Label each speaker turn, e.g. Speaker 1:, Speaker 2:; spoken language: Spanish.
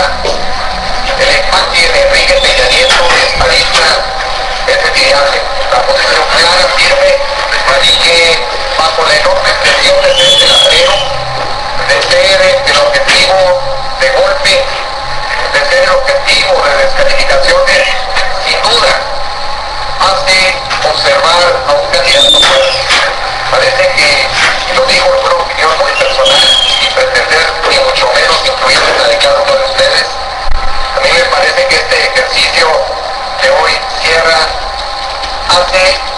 Speaker 1: el que empate de Enrique Peña Nieto es envidiable. La posición clara, firme, radique bajo la enorme presión del latrero, de ser el objetivo de golpe, de ser el objetivo de descalificaciones, sin duda hace observar a un candidato. Hace